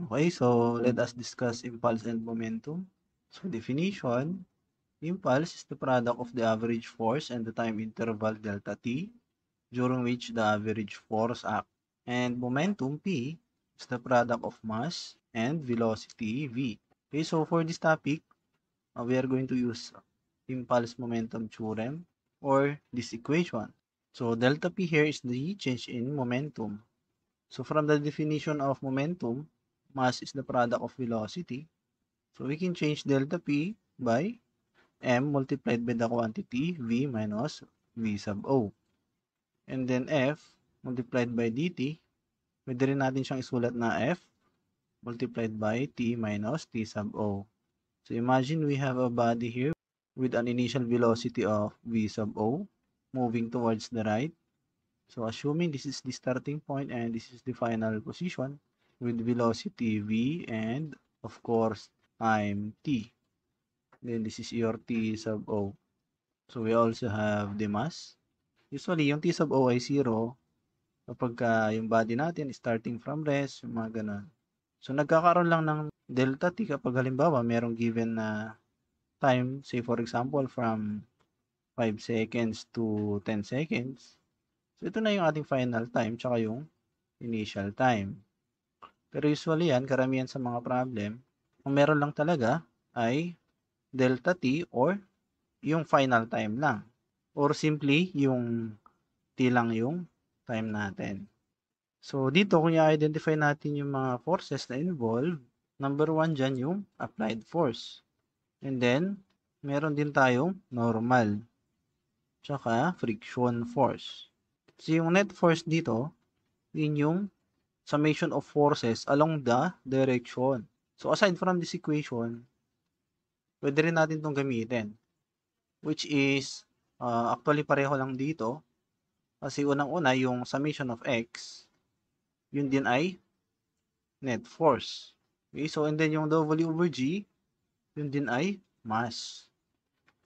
Okay, so let us discuss impulse and momentum. So definition, impulse is the product of the average force and the time interval delta t during which the average force act. And momentum P is the product of mass and velocity V. Okay, so for this topic, uh, we are going to use impulse momentum theorem or this equation. So delta P here is the change in momentum. So from the definition of momentum, mass is the product of velocity. So we can change delta P by m multiplied by the quantity v minus v sub o. And then f multiplied by dt, pwede rin natin siyang isulat na f multiplied by t minus t sub o. So imagine we have a body here with an initial velocity of v sub o moving towards the right. So assuming this is the starting point and this is the final position with velocity v and of course time t. Then this is your t sub o. So we also have the mass. Usually yung t sub o ay 0 kapag uh, yung body natin starting from rest, yung mga ganun. So nagkakaroon lang ng delta t kapag halimbawa merong given na time, say for example from 5 seconds to 10 seconds. So, ito na yung ating final time tsaka yung initial time. Pero usually yan, karamihan sa mga problem, ang meron lang talaga ay delta t or yung final time lang. Or simply, yung t lang yung time natin. So, dito, kung i-identify natin yung mga forces na involved, number one dyan yung applied force. And then, meron din tayong normal tsaka friction force. So, yung net force dito, yun yung summation of forces along the direction. So, aside from this equation, pwede rin natin itong gamitin. Which is, uh, actually pareho lang dito. Kasi unang-una, yung summation of x, yun din ay net force. Okay, so and then yung W over G, yun din ay mass.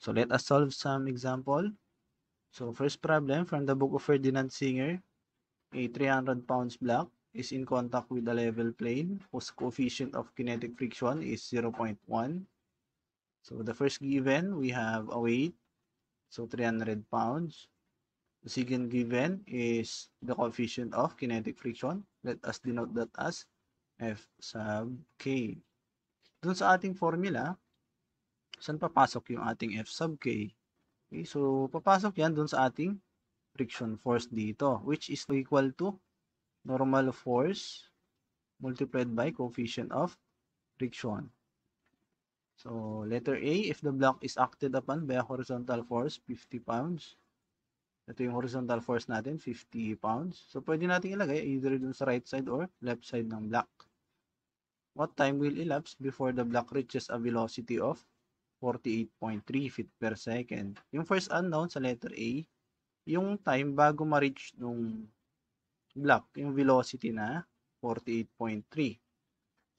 So, let us solve some example. So, first problem from the book of Ferdinand Singer, a 300 pounds block is in contact with a level plane whose coefficient of kinetic friction is 0.1. So, the first given, we have a weight, so 300 pounds. The second given is the coefficient of kinetic friction. Let us denote that as F sub K. Dun sa ating formula, saan papasok yung ating F sub K? Okay, so papasok yan dun sa ating friction force dito, which is equal to normal force multiplied by coefficient of friction. So, letter A, if the block is acted upon by a horizontal force, 50 pounds. Ito yung horizontal force natin, 50 pounds. So, pwede natin ilagay either dun sa right side or left side ng block. What time will elapse before the block reaches a velocity of 48.3 feet per second. Yung first unknown sa letter A, yung time bago ma-reach nung block, yung velocity na 48.3.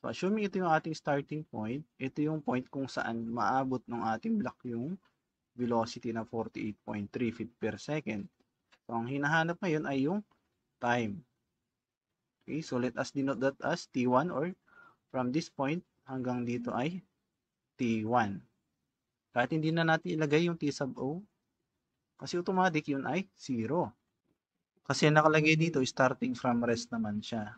So, assuming ito yung ating starting point, ito yung point kung saan maabot ng ating block yung velocity na 48.3 feet per second. So, ang hinahanap ngayon ay yung time. Okay, so let us denote that as T1 or from this point hanggang dito ay T1. Kahit hindi na natin ilagay yung T sub O, kasi automatic yun ay 0. Kasi nakalagay dito, starting from rest naman siya.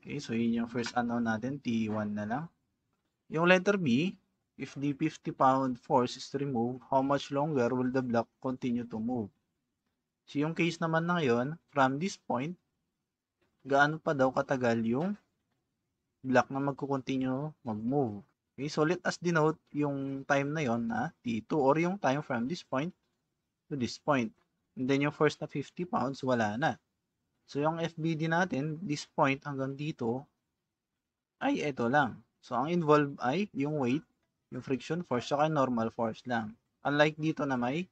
Okay, so yun yung first unknown natin, T1 na lang. Yung letter B, if the 50 pound force is removed, how much longer will the block continue to move? So yung case naman na ngayon, from this point, gaano pa daw katagal yung block na magko-continue mag-move? Okay, so let us denote yung time na yon na T2 or yung time from this point to this point. And then yung first na 50 pounds, wala na. So yung FBD natin, this point hanggang dito, ay ito lang. So ang involved ay yung weight, yung friction force, saka normal force lang. Unlike dito na may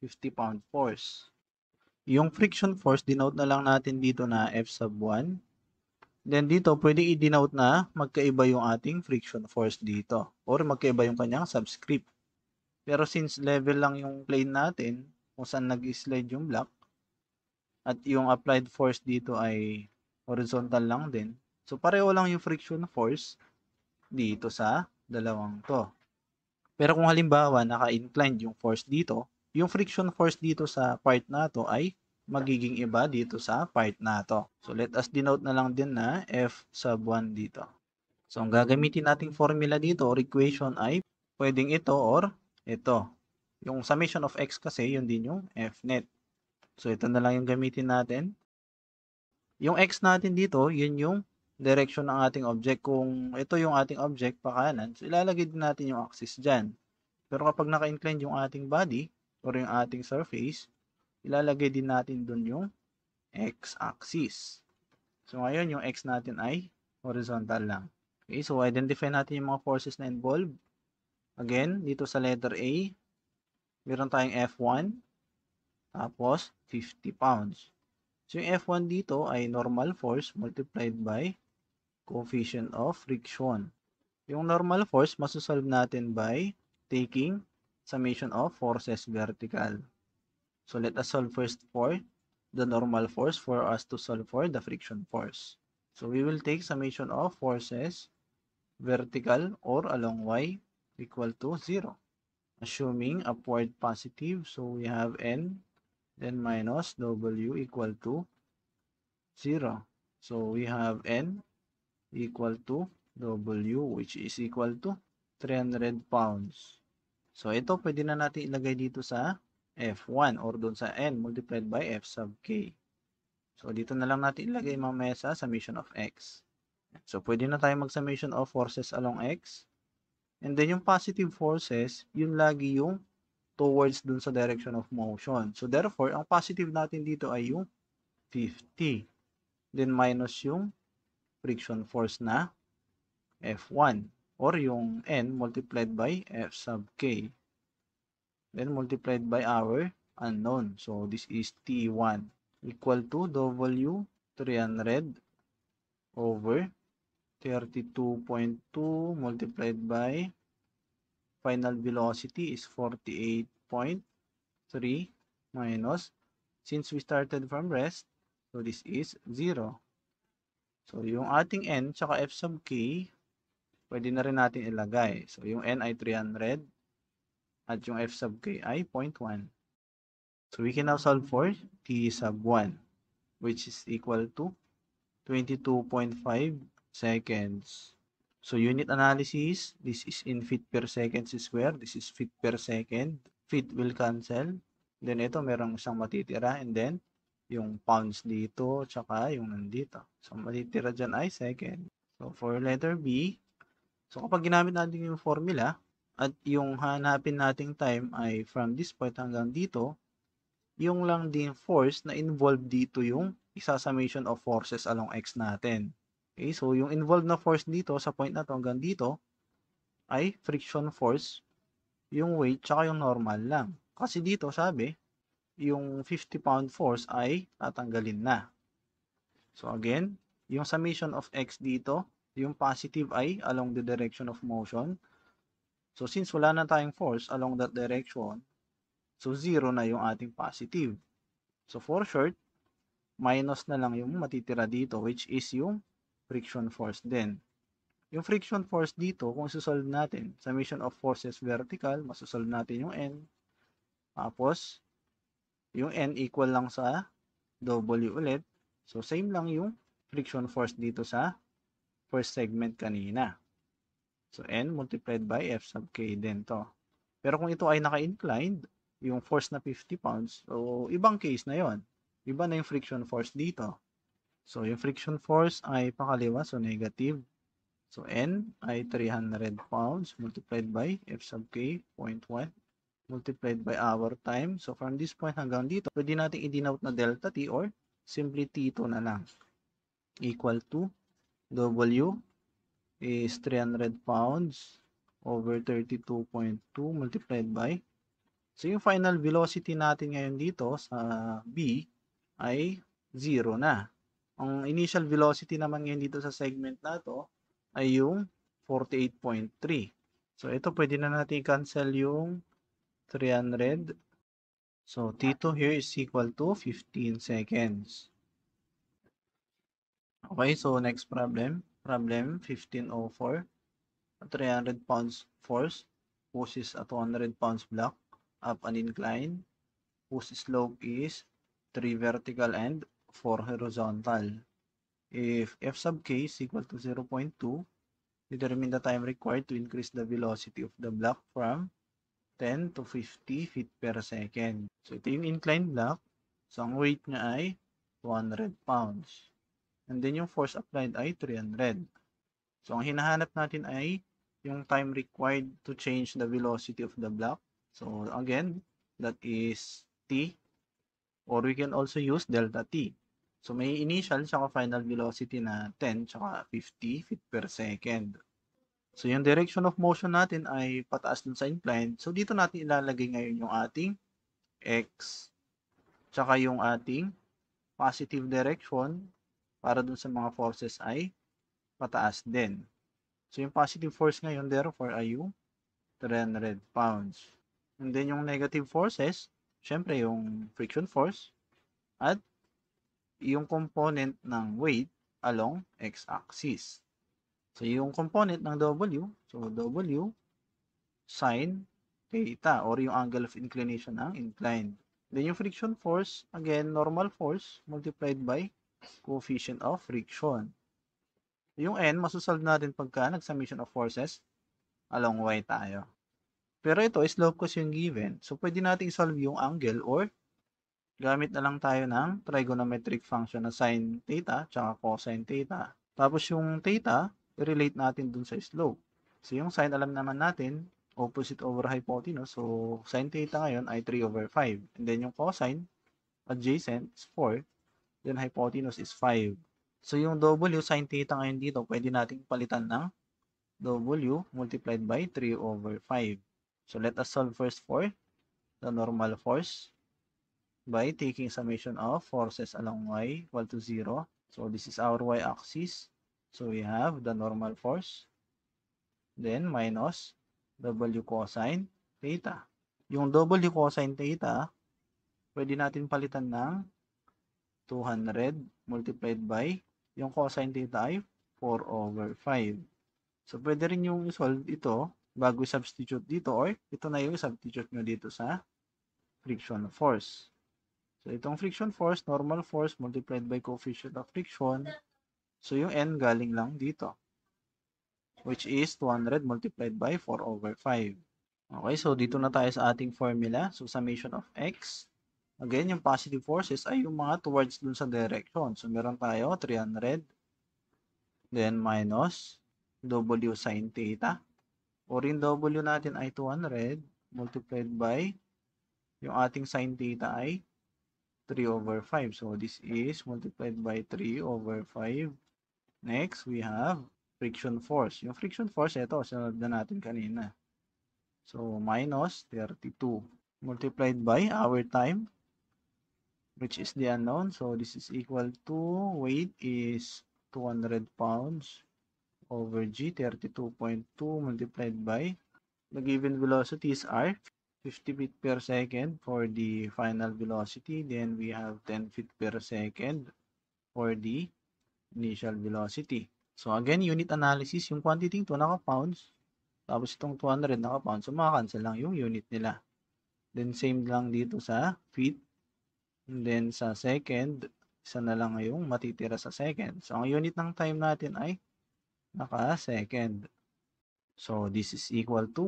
50 pound force. Yung friction force, denote na lang natin dito na F sub 1 Then dito, pwede i-denote na magkaiba yung ating friction force dito. Or magkaiba yung kanyang subscript. Pero since level lang yung plane natin, kung saan nag-slide yung block, at yung applied force dito ay horizontal lang din, So, pareho lang yung friction force dito sa dalawang to. Pero kung halimbawa, naka-inclined yung force dito, yung friction force dito sa part na to ay magiging iba dito sa part na to. So, let us denote na lang din na F sub 1 dito. So, ang gagamitin nating formula dito or equation ay pwedeng ito or ito. Yung summation of x kasi, yun din yung F net. So, ito na lang yung gamitin natin. Yung x natin dito, yun yung direction ng ating object. Kung ito yung ating object, pa kanan, so ilalagay din natin yung axis dyan. Pero kapag naka-incline yung ating body, or yung ating surface, ilalagay din natin dun yung x-axis. So, ngayon, yung x natin ay horizontal lang. Okay, so identify natin yung mga forces na involved. Again, dito sa letter A, meron tayong F1, tapos 50 pounds. So, yung F1 dito ay normal force multiplied by coefficient of friction. Yung normal force, masosolve natin by taking summation of forces vertical. So, let us solve first for the normal force for us to solve for the friction force. So, we will take summation of forces vertical or along y equal to 0. Assuming upward positive, so we have n, then minus w equal to 0. So, we have n equal to w which is equal to 300 pounds. So, ito pwede na natin ilagay dito sa F1 or doon sa N multiplied by F sub K. So, dito na lang natin ilagay mamaya sa summation of X. So, pwede na tayo mag-summation of forces along X. And then, yung positive forces, yun lagi yung towards dun sa direction of motion. So, therefore, ang positive natin dito ay yung 50. Then, minus yung friction force na F1 or yung N multiplied by F sub K. Then multiplied by our unknown. So this is T1 equal to W 300 over 32.2 multiplied by final velocity is 48.3 minus since we started from rest so this is 0. So yung ating n tsaka f sub k pwede na rin natin ilagay. So, yung n ay 300 at yung f sub k ay 0.1. So, we can now solve for t sub 1 which is equal to 22.5 seconds. So, unit analysis, this is in feet per second square. This is feet per second. Feet will cancel. Then, ito merong isang matitira. And then, yung pounds dito, tsaka yung nandito. So, matitira dyan ay second. So, for letter B, So, kapag ginamit natin yung formula at yung hanapin nating time ay from this point hanggang dito, yung lang din force na involved dito yung isa-summation of forces along x natin. Okay, so yung involved na force dito sa point na to hanggang dito ay friction force, yung weight, tsaka yung normal lang. Kasi dito sabi, yung 50 pound force ay tatanggalin na. So again, yung summation of x dito yung positive ay along the direction of motion. So, since wala na tayong force along that direction, so zero na yung ating positive. So, for short, minus na lang yung matitira dito, which is yung friction force din. Yung friction force dito, kung susolve natin, summation of forces vertical, masusolve natin yung N. Tapos, yung N equal lang sa W ulit. So, same lang yung friction force dito sa first segment kanina. So, N multiplied by F sub K din to. Pero kung ito ay naka-inclined, yung force na 50 pounds, so ibang case na yon. Iba na yung friction force dito. So, yung friction force ay pakaliwa, so negative. So, N ay 300 pounds multiplied by F sub K, 0.1 multiplied by hour time. So, from this point hanggang dito, pwede natin i-denote na delta T or simply T2 na lang. Equal to W is 300 pounds over 32.2 multiplied by So, yung final velocity natin ngayon dito sa B ay 0 na. Ang initial velocity naman ngayon dito sa segment na to ay yung 48.3. So, ito pwede na natin cancel yung 300. So, T2 here is equal to 15 seconds. Okay, so next problem. Problem 1504. A 300 pounds force pushes a 200 pounds block up an incline whose slope is 3 vertical and 4 horizontal. If f sub k is equal to 0.2, determine the time required to increase the velocity of the block from 10 to 50 feet per second. So, ito yung inclined block. So, ang weight niya ay 200 pounds. And then, yung force applied ay 300. So, ang hinahanap natin ay yung time required to change the velocity of the block. So, again, that is t. Or we can also use delta t. So, may initial tsaka final velocity na 10 tsaka 50 feet per second. So, yung direction of motion natin ay pataas dun sa incline. So, dito natin ilalagay ngayon yung ating x tsaka yung ating positive direction para dun sa mga forces ay pataas din. So, yung positive force ngayon, therefore, ay yung 300 pounds. And then, yung negative forces, syempre, yung friction force at yung component ng weight along x-axis. So, yung component ng W, so W sine theta or yung angle of inclination ng incline. Then yung friction force, again, normal force multiplied by coefficient of friction. Yung N, masusolve natin pagka nag-summation of forces along Y tayo. Pero ito, slope kasi yung given. So, pwede natin solve yung angle or gamit na lang tayo ng trigonometric function na sine theta tsaka cosine theta. Tapos yung theta, i-relate natin dun sa slope. So, yung sine, alam naman natin, opposite over hypotenuse. So, sine theta ngayon ay 3 over 5. And then yung cosine, adjacent is 4. Then hypotenuse is 5. So, yung W sine theta ngayon dito, pwede nating palitan ng W multiplied by 3 over 5. So, let us solve first for the normal force by taking summation of forces along Y equal to 0. So, this is our Y-axis. So, we have the normal force. Then, minus W cosine theta. Yung W cosine theta, pwede natin palitan ng 200 multiplied by yung cosine theta ay 4 over 5. So, pwede rin yung solve ito bago substitute dito or ito na yung substitute nyo dito sa friction force. So, itong friction force, normal force multiplied by coefficient of friction. So, yung N galing lang dito. Which is 200 multiplied by 4 over 5. Okay, so dito na tayo sa ating formula. So, summation of X. Again, yung positive forces ay yung mga towards dun sa direction. So, meron tayo 300. Then, minus W sine theta. Or yung W natin ay 200 multiplied by yung ating sine theta ay 3 over 5. So, this is multiplied by 3 over 5. Next, we have friction force. Yung friction force, ito, sinunod na natin kanina. So, minus 32 multiplied by our time, which is the unknown. So, this is equal to weight is 200 pounds over g, 32.2 multiplied by the given velocities are 50 feet per second for the final velocity. Then we have 10 feet per second for the initial velocity. So again, unit analysis, yung quantity ito naka-pounds, tapos itong 200 naka-pounds, so makakancel lang yung unit nila. Then same lang dito sa feet. And then sa second, isa na lang yung matitira sa second. So ang unit ng time natin ay naka-second. So this is equal to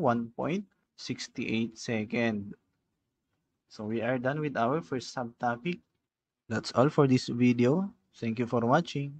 1.68 second. So we are done with our first subtopic. That's all for this video. Thank you for watching.